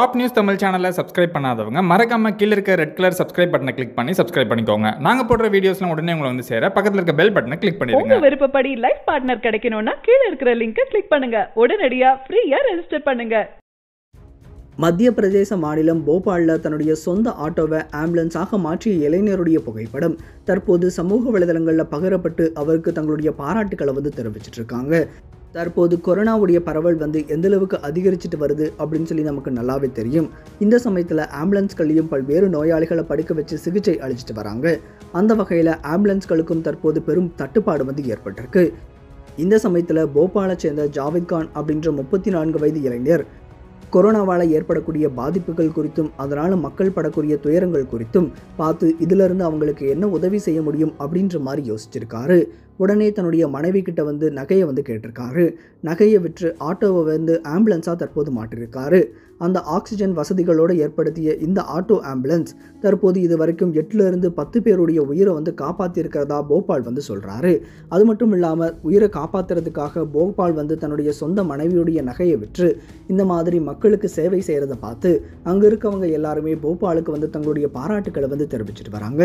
Top news Tamil சேனலை subscribe பண்ணாதவங்க மறக்காம கீழ இருக்க ரெட் கலர் சப்ஸ்கிரைப் பட்டனை கிளிக் பண்ணி சப்ஸ்கிரைப் பண்ணிக்கோங்க. நாங்க போடுற வீடியோஸ்லாம் உடனே உங்களை வந்து சேர பக்கத்துல இருக்க பெல் பட்டனை கிளிக் உங்க பண்ணிடுங்க விருப்பப்படி லைஃப் பார்ட்னர் கிடைக்கணும்னா கீழ இருக்கிற லிங்கை கிளிக் பண்ணுங்க. உடனடியா ஃப்ரீயா ரெஜிஸ்டர் பண்ணுங்க. மத்திய பிரதேச மாநிலம் போபாலில் தன்னுடைய சொந்த ஆட்டோவை ஆம்புலன்ஸாக மாற்றிய இளைஞருடைய புகைப்படம். தற்போது சமூக வலைதளங்களில் பகிரப்பட்டு அவருக்கு தங்களுடைய பாராட்டுக்களை வந்து தெரிவிச்சிட்டு இருக்காங்க. தற்போது கொரோனாவுடைய பரவல் வந்து எந்த அளவுக்கு அதிகரிச்சிட்டு வருது அப்படின்னு சொல்லி நமக்கு நல்லாவே தெரியும். இந்த சமயத்தில் ஆம்புலன்ஸ்களையும் பல்வேறு நோயாளிகளை படுக்க வச்சு சிகிச்சை அளிச்சுட்டு வராங்க. அந்த வகையில் ஆம்புலன்ஸ்களுக்கும் தற்போது பெரும் தட்டுப்பாடு வந்து ஏற்பட்டிருக்கு. இந்த சமயத்தில் போபாலை சேர்ந்த ஜாவித் கான் அப்படின்ற முப்பத்தி நான்கு வயது இளைஞர் கொரோனாவால் ஏற்படக்கூடிய பாதிப்புகள் குறித்தும் அதனால் மக்கள் படக்கூடிய துயரங்கள் குறித்தும் பார்த்து இதிலிருந்து அவங்களுக்கு என்ன உதவி செய்ய முடியும் அப்படின்ற மாதிரி யோசிச்சிருக்காரு. உடனே தன்னுடைய மனைவி கிட்ட வந்து நகையை வந்து கேட்டிருக்காரு. நகையை விற்று ஆட்டோவை வந்து ஆம்புலன்ஸாக தற்போது மாட்டிருக்காரு அந்த ஆக்சிஜன் வசதிகளோடு ஏற்படுத்திய இந்த ஆட்டோ ஆம்புலன்ஸ் தற்போது இது வரைக்கும் எட்டுலேருந்து பத்து பேருடைய உயிரை வந்து காப்பாற்றியிருக்கிறதா போபால் வந்து சொல்கிறாரு அது மட்டும் இல்லாமல் உயிரை காப்பாற்றுறதுக்காக போபால் வந்து தன்னுடைய சொந்த மனைவியுடைய நகையை விற்று இந்த மாதிரி மக்களுக்கு சேவை செய்கிறத பார்த்து அங்கே இருக்கவங்க எல்லாருமே போபாலுக்கு வந்து தங்களுடைய பாராட்டுக்களை வந்து தெரிவிச்சிட்டு வராங்க.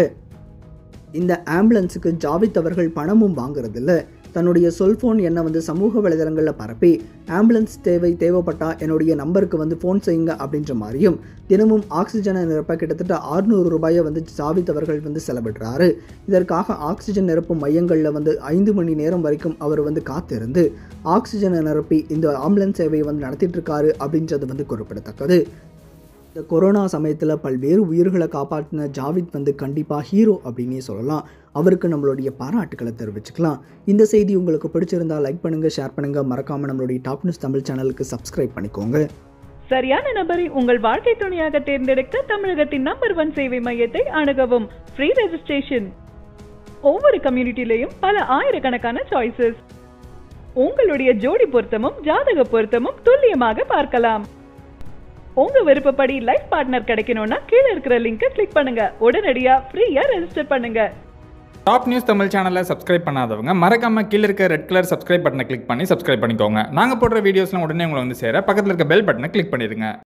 இந்த ஆம்புலன்ஸுக்கு ஜாவித் அவர்கள் பணமும் வாங்குறதில்ல. தன்னுடைய செல்ஃபோன் எண்ணை வந்து சமூக வலைதளங்களில் பரப்பி ஆம்புலன்ஸ் தேவை தேவைப்பட்டா என்னுடைய நம்பருக்கு வந்து ஃபோன் செய்யுங்க அப்படின்ற மாதிரியும் தினமும் ஆக்சிஜனை நிரப்ப கிட்டத்தட்ட 600 ரூபாயை வந்து ஜாவித் அவர்கள் வந்து செலவிடுறாரு. இதற்காக ஆக்சிஜன் நிரப்பும் மையங்களில் வந்து ஐந்து மணி நேரம் வரைக்கும் அவர் வந்து காத்திருந்து ஆக்சிஜனை நிரப்பி இந்த ஆம்புலன்ஸ் சேவையை வந்து நடத்திட்டு இருக்காரு அப்படின்றது வந்து குறிப்பிடத்தக்கது. இந்த கொரோனா சமயத்தில் பல்வேறு உயிர்களை காப்பாற்றின ஜாவித் வந்து கண்டிப்பாக ஹீரோ அப்படின்னே சொல்லலாம். அவருக்கு நம்மளுடைய பாராட்டுகளை தெரிவிச்சுக்கலாம். இந்த செய்தி உங்களுக்கு பிடிச்சிருந்தா லைக் பண்ணுங்கள் ஷேர் பண்ணுங்கள் மறக்காமல் நம்மளுடைய டாப் நியூஸ் தமிழ் சேனலுக்கு சப்ஸ்கிரைப் பண்ணிக்கோங்க. சரியான நபரை உங்கள் வாழ்க்கை துணையாக தேர்ந்தெடுக்க தமிழகத்தின் நம்பர் ஒன் சேவை மையத்தை அணுகவும். ஃப்ரீ ரெஜிஸ்ட்ரேஷன் ஒவ்வொரு கம்யூனிட்டிலையும் பல ஆயிரக்கணக்கான சாய்ஸஸ் உங்களுடைய ஜோடி பொருத்தமும் ஜாதக பொருத்தமும் துல்லியமாக பார்க்கலாம். உங்க விருப்பப்படி லைஃப் பார்ட்னர் கிடைக்கணும்னா கீழே இருக்கிற லிங்கை கிளிக் பண்ணுங்க. உடனடியா ஃப்ரீயா ரெஜிஸ்டர் பண்ணுங்க. டாப் நியூஸ் தமிழ் சேனலை சப்ஸ்கிரைப் பண்ணாதவங்க மறக்காம கீழே இருக்க ரெட் கலர் சப்ஸ்கிரைப் பட்டனை கிளிக் பண்ணி சப்ஸ்கிரைப் பண்ணிக்கோங்க. நாங்கள் போடுற வீடியோஸ்லாம் உடனே உங்களை வந்து சேர பக்கத்தில் இருக்க பெல் பட்டனை கிளிக் பண்ணிடுங்க.